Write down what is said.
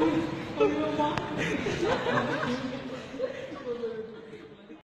哎呦妈！